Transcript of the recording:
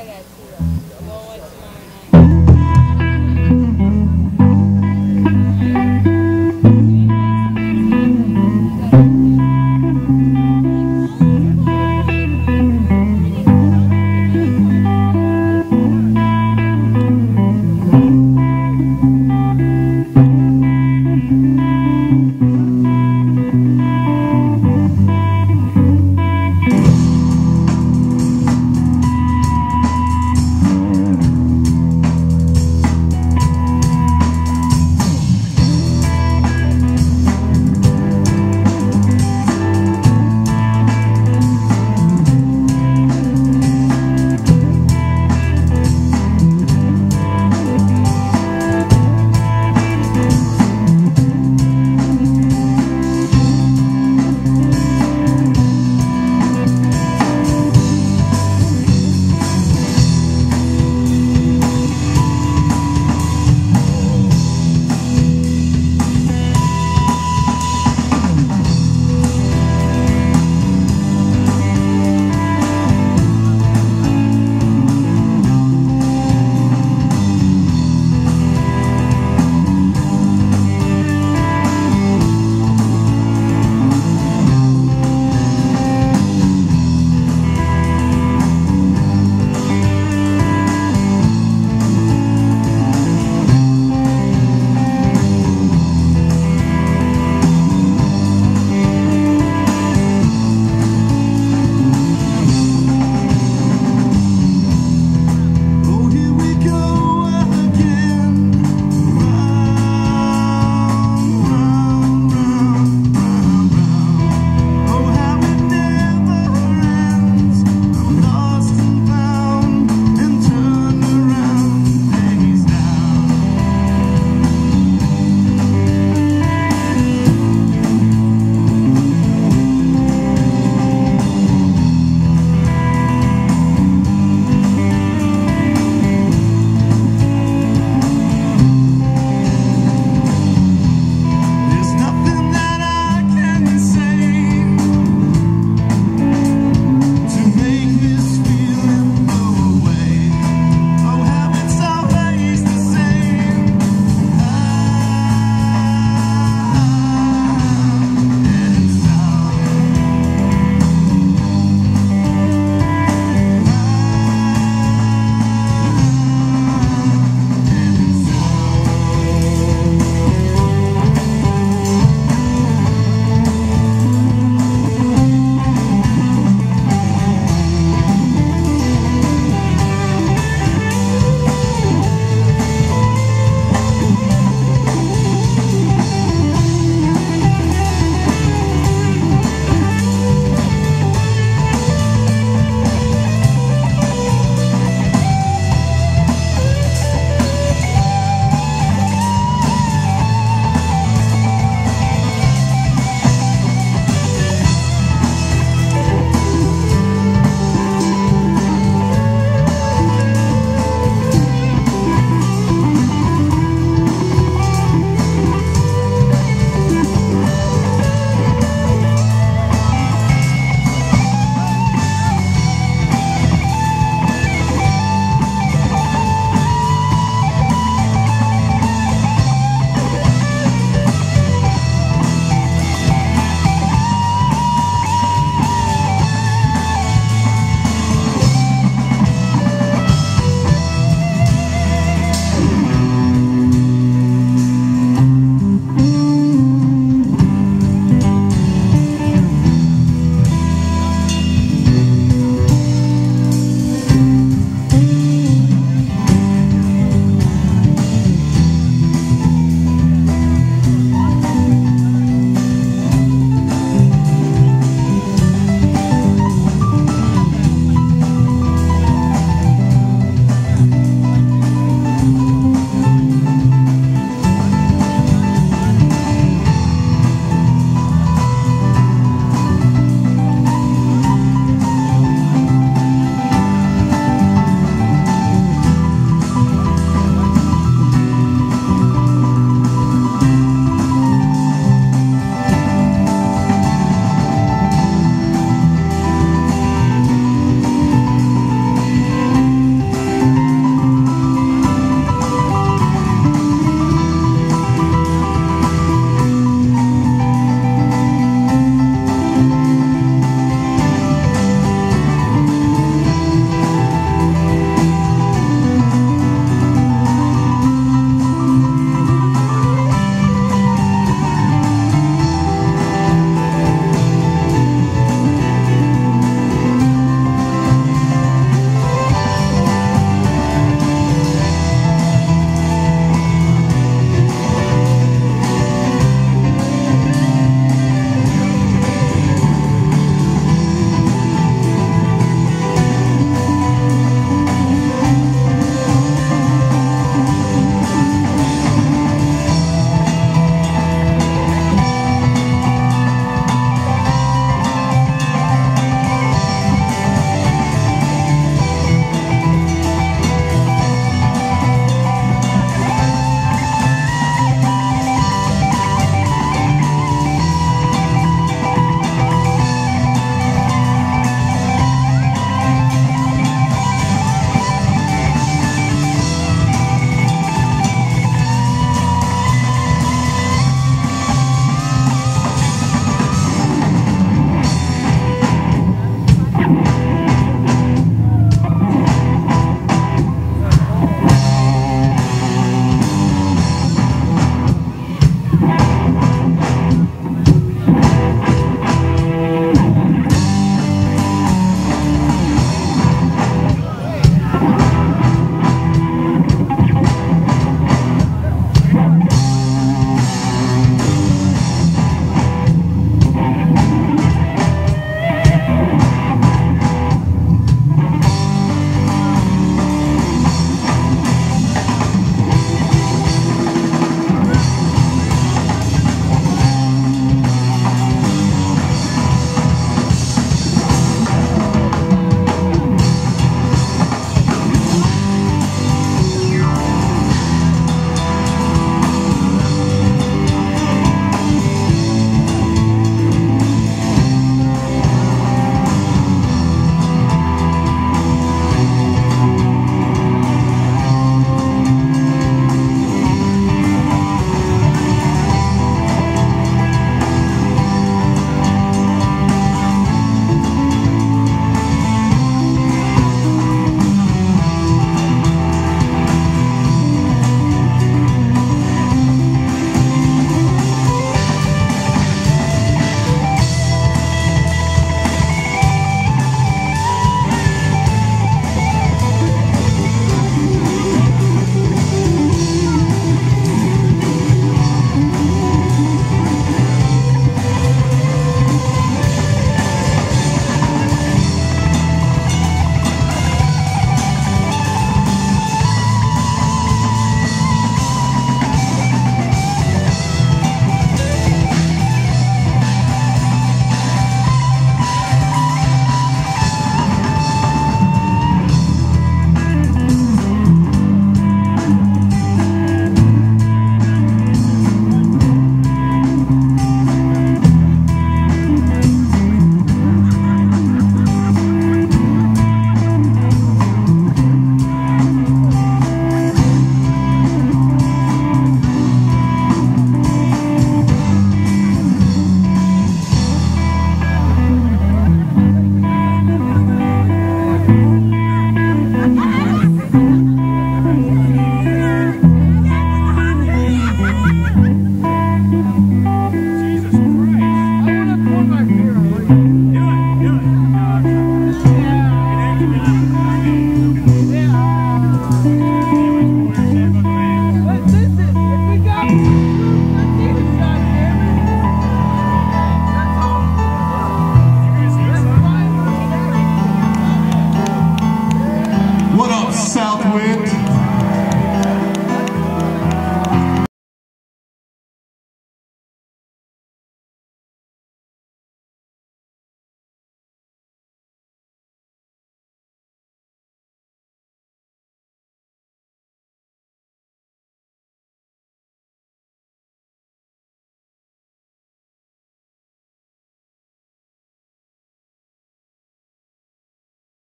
I got two. Going with